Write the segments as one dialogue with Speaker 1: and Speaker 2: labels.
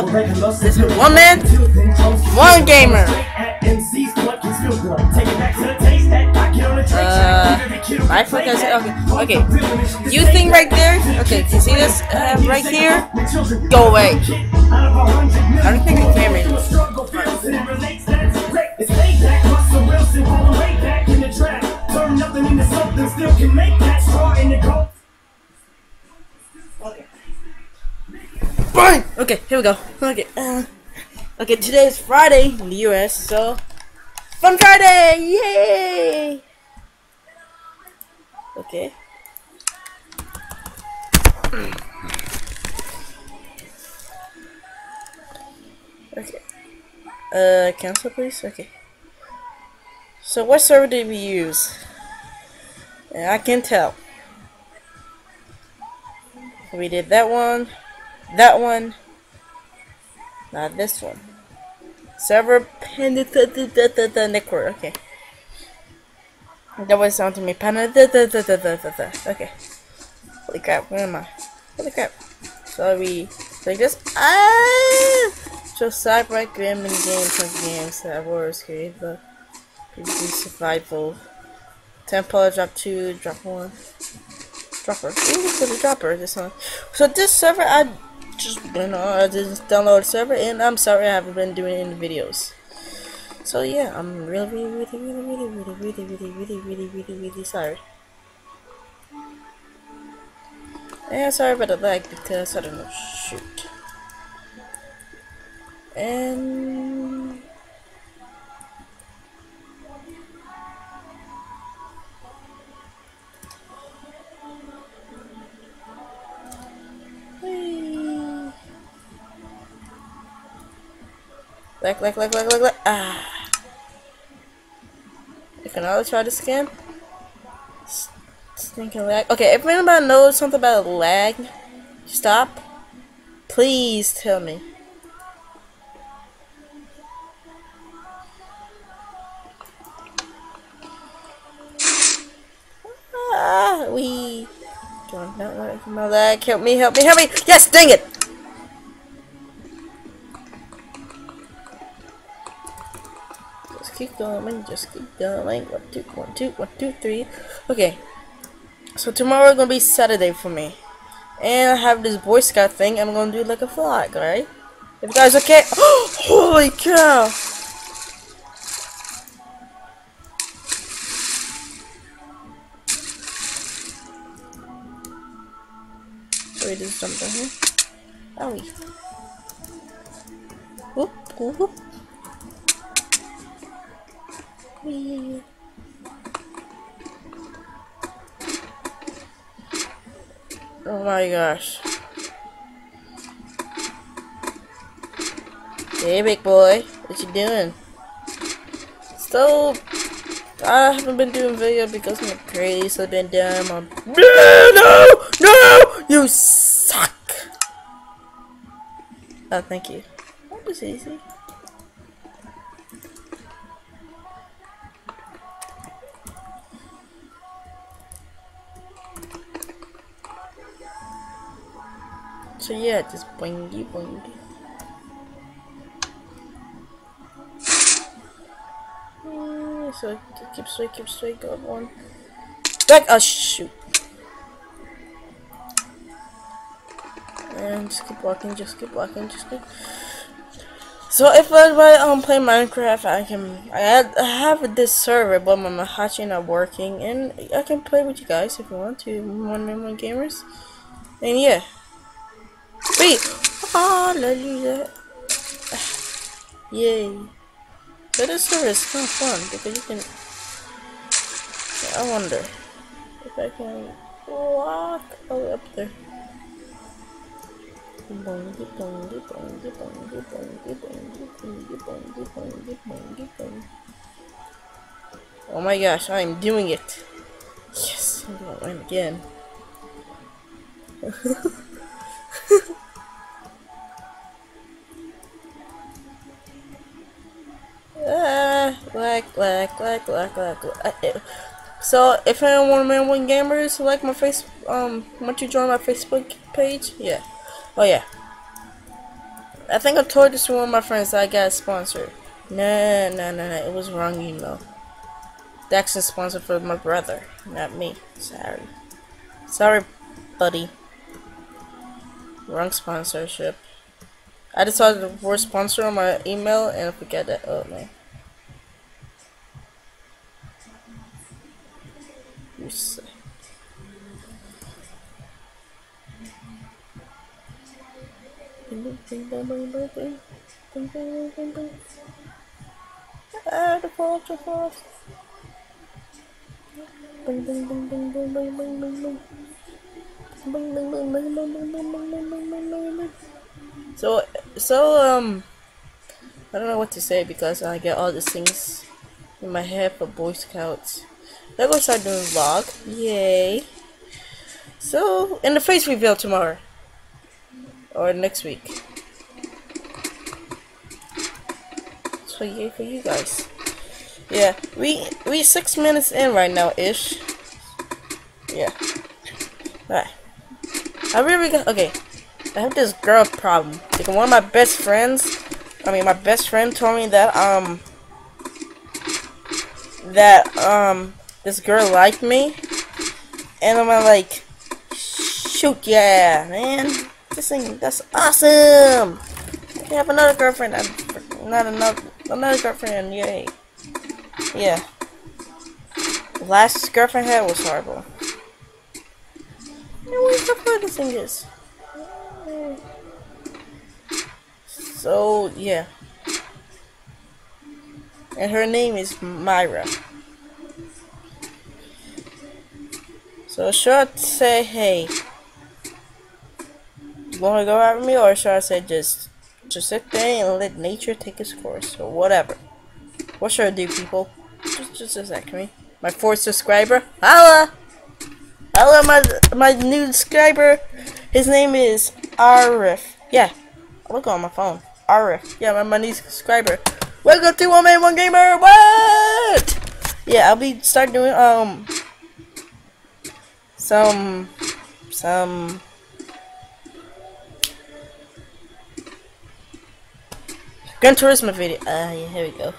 Speaker 1: up? This is one man, one gamer. Uh, I forgot. Okay, okay. You think right there? Okay, you see this uh, right here? Go away. I don't think you can Okay, here we go. Okay. Uh, okay, today is Friday in the U.S. So, Fun Friday! Yay! Okay. Okay. Uh, cancel please? Okay. So what server did we use? Yeah, I can tell. We did that one, that one, not this one. Server network. Okay. That was sound to me. Okay. Holy crap, where am I? Holy crap. So we like this. Ah! Just Cyberpunk Grim and games and games that were scary, but survival. Temple drop two, drop one. Dropper. Ooh, for the dropper this one. So this server I just you know I just download the server and I'm sorry I haven't been doing any videos. So yeah, I'm really really really really really really really really really really really really sorry. Yeah, sorry about the lag because I don't know shoot. And Lag, lag, lag, lag, lag, lag. Ah. You can always try this again. Stinking lag. Okay, if anybody knows something about lag, stop. Please tell me. Ah, we. Don't leg. Help me, help me, help me! Yes, dang it! Keep going, just keep going. One, two, one, two, one, two, three. Okay. So tomorrow gonna be Saturday for me. And I have this Boy Scout thing. I'm gonna do like a vlog, alright? If you guys okay. Holy cow! Wait, there's something here. Oh, Owie. Whoop, whoop, whoop. Oh my gosh. Hey, big boy. What you doing? So, I haven't been doing video because my grades have been down. My no, no, no, you suck. Oh, thank you. That was easy. So yeah, just boingy. Mm, So keep straight, keep straight, go one. Back, oh shoot. And just keep walking, just keep walking, just keep. So if I um play Minecraft, I can I, have this server, but my Mahachi not working, and I can play with you guys if you want to, one on one gamers. And yeah. Wait! Hallelujah! Yay! This server is kind of fun because you can. I wonder if I can walk all the way up there. Oh my gosh, I'm doing it! Yes, I'm win again. like, like, like, like, like, like. So, if anyone want to win gamers, like my face, um, want you join my Facebook page? Yeah. Oh yeah. I think I told this to one of my friends that I got a sponsor. No, no, no, no. It was wrong email. The action sponsor for my brother, not me. Sorry. Sorry, buddy. Wrong sponsorship. I just saw the sponsor on my email and I forget that. Oh man. Bing. So, so, um, I don't know what to say because I get all these things in my head for Boy Scouts. They're gonna start doing vlog. Yay. So, in the face reveal tomorrow. Or next week. So yay for you guys. Yeah, we we six minutes in right now ish. Yeah. Alright. I really got okay. I have this girl problem. Like one of my best friends I mean my best friend told me that um that um this girl liked me and I'm like shoot yeah man this thing that's awesome I have another girlfriend I'm not another another girlfriend yay yeah. Last girlfriend I had was horrible. And where's the furthest thing is? So, yeah. And her name is Myra. So should I say, hey, you wanna go with me, or should I say just, just sit there and let nature take its course, or whatever? What should I do, people? Just, just a second, me. My fourth subscriber. Holla! Hello, my my new subscriber. His name is Arif. Yeah, look on my phone. Arif. Yeah, my, my new subscriber. Welcome to One Man One Gamer. What? Yeah, I'll be start doing um some some Gran Turismo video. Ah, uh, yeah, here we go.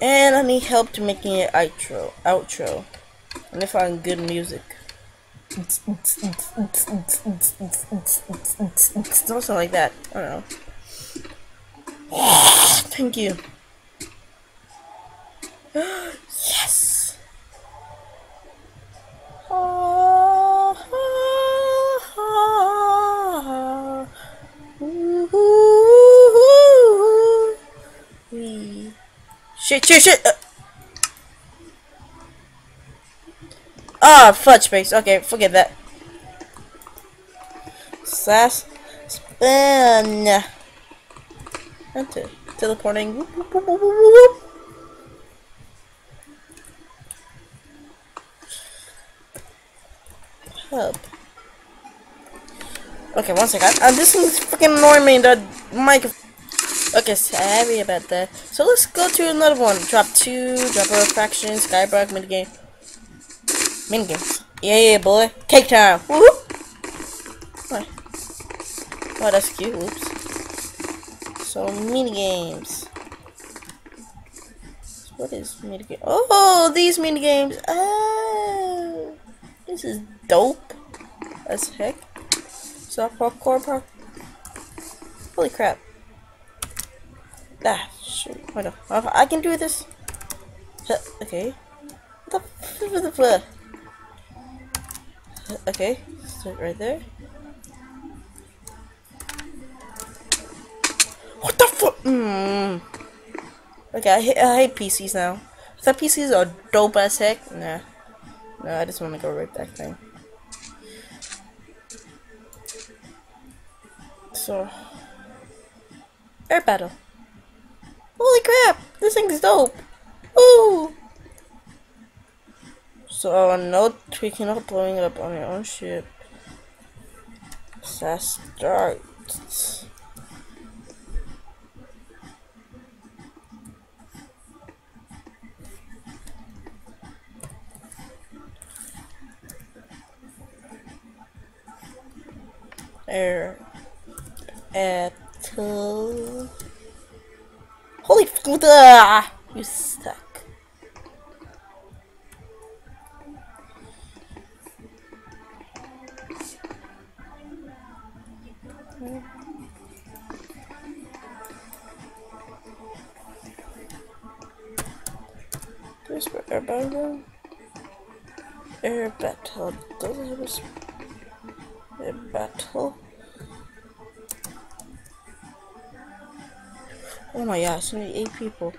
Speaker 1: And I need help to making an outro. Outro. And if I'm good music. Something like that. I don't know. Thank you. yes. Shit, shit, shit! Uh. Ah, oh, fudge space. Okay, forget that. Sass. Spin. Enter. Teleporting. Hub. Okay, one second. Uh, this is freaking annoying me. The microphone. Okay, sorry about that. So let's go to another one. Drop 2, drop a faction, skyblock, minigame. Minigames. Yeah, yeah, boy. Cake time. Woohoo! Oh. oh, that's cute. Oops. So, minigames. What is minigame? Oh, these minigames. Oh, ah, this is dope as heck. Softball core park. Holy crap. Ah, shoot. Wait, no. I can do this. Okay. What the Okay. Start right there. What the fuck? Mm. Okay, I hate, I hate PCs now. Thought PCs are dope as heck. Nah. No, I just want to go right back thing. So. Air battle. Holy crap! This thing's dope! Woo! So, uh, no tweaking or blowing it up on your own ship. That starts. Air at ah, you suck. There's where air battle. Air battle. Those Air battle. Oh my gosh, only eight people.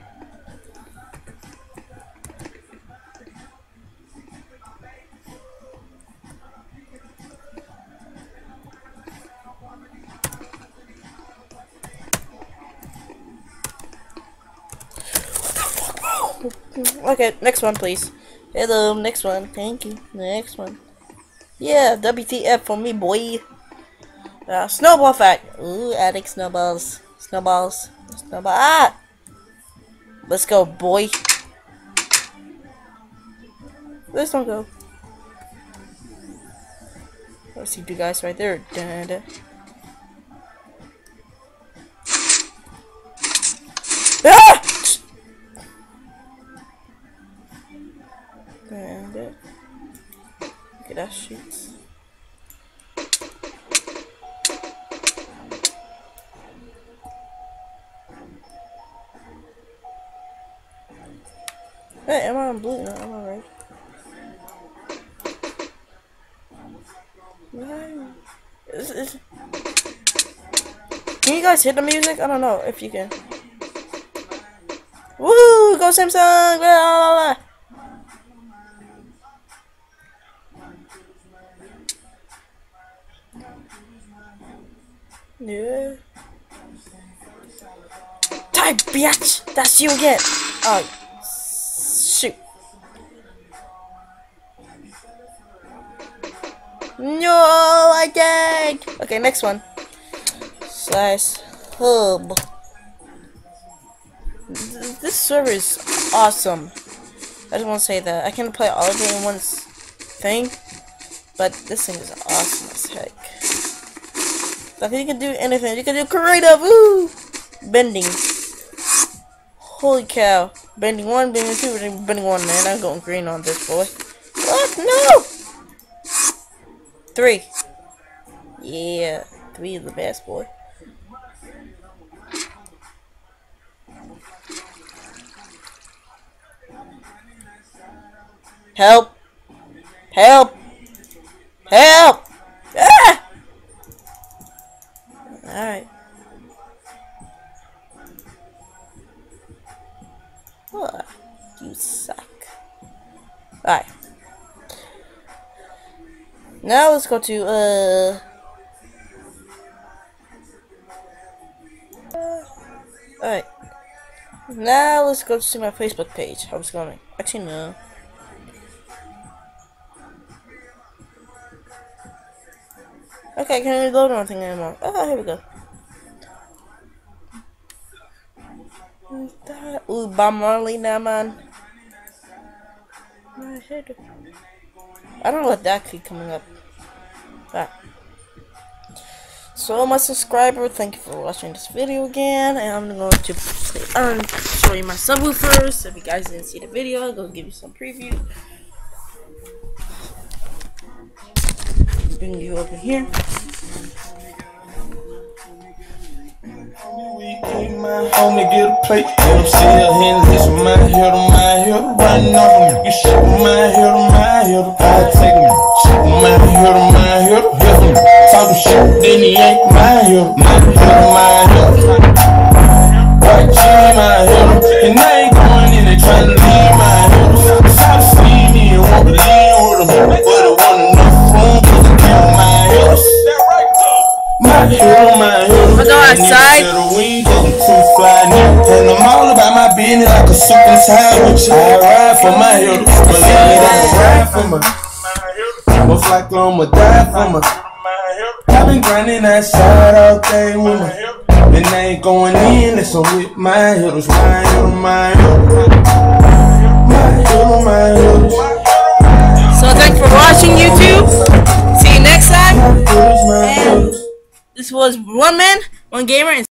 Speaker 1: Okay, next one, please. Hello, next one. Thank you. Next one. Yeah, WTF for me, boy. Uh, snowball fact. Ooh, adding snowballs. Snowballs. Snowball. Ah! Let's go, boy. Let's don't go. I see two guys right there. Dun. Ah! And it. Look at that shoots. Hey, am I on blue? No, I'm on red. No. Is... Can you guys hit the music? I don't know if you can. Woo! Go Samsung! Blah, blah, blah. Yeah. Die, bitch! That's you again! Oh, No, I died! Okay, next one. Slash hub. This server is awesome. I just want to say that. I can play all of it in one thing, but this thing is awesome as heck. I think you can do anything. You can do creative. Woo! Bending. Holy cow. Bending one, bending two, bending, bending one. Man, I'm going green on this boy. What? No! Three. Yeah. Three is the best boy. Help! Help! Help! Ah! Alright. What? You suck. Alright. Now let's go to, uh... Alright. Now let's go to my Facebook page. I was going Actually, no. Okay, I can't load anything anymore. Oh, here we go. Ooh, Bob Marley now, man. My head. I don't know what that keep coming up. Alright. So, my subscriber, thank you for watching this video again. And I'm going to um, show you my subwoofers. If you guys didn't see the video, I'll go give you some preview. Bring you over here.
Speaker 2: homie get a plate. Hand, listen, my hill to my him, you shit my hill shit, then he ain't my hill. My hill my hill. White G, my hill. And I ain't going in there trying to leave my hill. Stop seeing me and won't believe with him. But I want enough room to kill my hill. My hill, my hill.
Speaker 1: Wanna go outside?
Speaker 2: And I'm all about my business like a suit and tie. I ride for my hill, believe me, I'ma ride for my. Most likely I'ma die for my. I've been grinding outside all day with my. And I ain't going in, it's on with my hitters, my hill, my hill. My hill, my.
Speaker 1: So, thanks for watching, YouTube. See you next time.
Speaker 2: My hitters, my hitters.
Speaker 1: This was one man, one gamer, and